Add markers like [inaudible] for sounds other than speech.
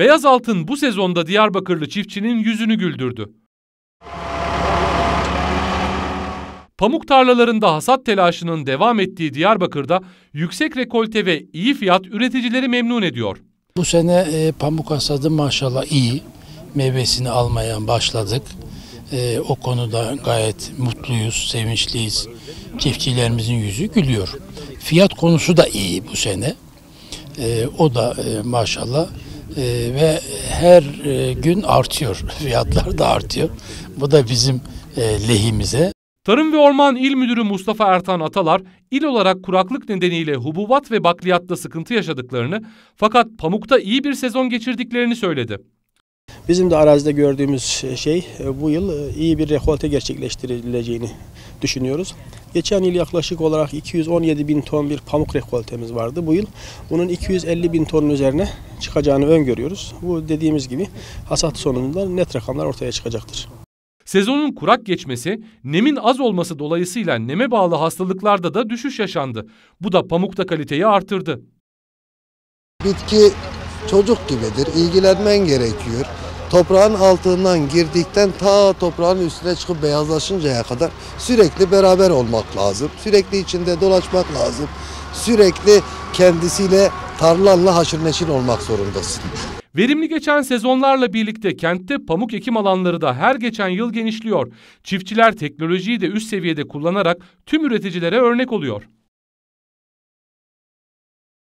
Beyaz altın bu sezonda Diyarbakırlı çiftçinin yüzünü güldürdü. Pamuk tarlalarında hasat telaşının devam ettiği Diyarbakır'da yüksek rekolte ve iyi fiyat üreticileri memnun ediyor. Bu sene e, pamuk hasadı maşallah iyi. Meyvesini almaya başladık. E, o konuda gayet mutluyuz, sevinçliyiz. Çiftçilerimizin yüzü gülüyor. Fiyat konusu da iyi bu sene. E, o da e, maşallah e, ve her e, gün artıyor. [laughs] Fiyatlar da artıyor. Bu da bizim e, lehimize. Tarım ve Orman İl Müdürü Mustafa Ertan Atalar, il olarak kuraklık nedeniyle hububat ve bakliyatta sıkıntı yaşadıklarını fakat pamukta iyi bir sezon geçirdiklerini söyledi. Bizim de arazide gördüğümüz şey e, bu yıl e, iyi bir rekolte gerçekleştirileceğini düşünüyoruz. Geçen yıl yaklaşık olarak 217 bin ton bir pamuk rekoltemiz vardı. Bu yıl bunun 250 bin tonun üzerine çıkacağını öngörüyoruz. Bu dediğimiz gibi hasat sonunda net rakamlar ortaya çıkacaktır. Sezonun kurak geçmesi, nemin az olması dolayısıyla neme bağlı hastalıklarda da düşüş yaşandı. Bu da pamukta kaliteyi artırdı. Bitki çocuk gibidir, ilgilenmen gerekiyor. Toprağın altından girdikten ta toprağın üstüne çıkıp beyazlaşıncaya kadar sürekli beraber olmak lazım. Sürekli içinde dolaşmak lazım. Sürekli kendisiyle tarlanla haşır neşir olmak zorundasın. Verimli geçen sezonlarla birlikte kentte pamuk ekim alanları da her geçen yıl genişliyor. Çiftçiler teknolojiyi de üst seviyede kullanarak tüm üreticilere örnek oluyor.